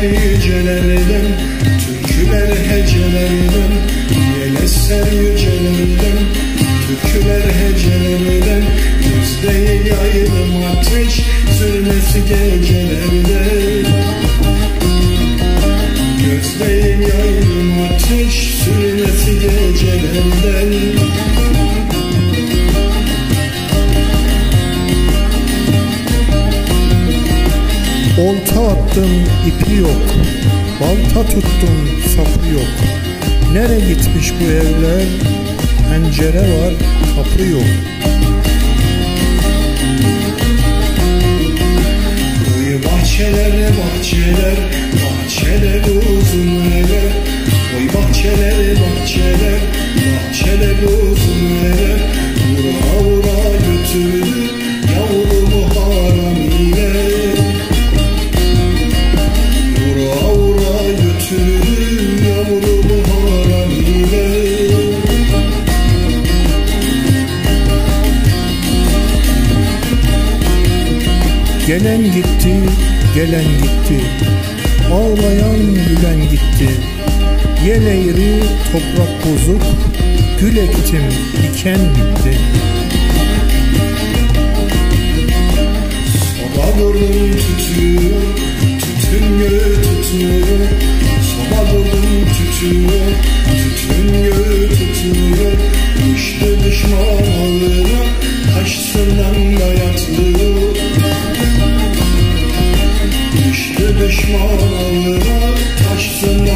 gecelerden Türküler hecelerden Yel eser yücelerden Türküler hecelerden Gözde yayılım ateş Sürmesi gecelerde Gözde yayılım ateş Sürmesi gecelerde Olta attım ipi yok. Balta tuttum sapı yok. Nere gitmiş bu evler? Pencere var kapı yok. Oy bahçeler bahçeler Bahçeler uzun ele Oy bahçeler bahçeler Bahçeler uzun ele Vura vura götürdü Gelen gitti, gelen gitti. Ağlayan gülen gitti. Yel eğri, toprak bozuk. Gül ektim, diken bitti Soba vurdum tütüyor, tütün göğü tutuyor. Soba vurdum tütüyor, tütün göğü tutuyor. Düştü düşman ağına, taş sırtından تو باشین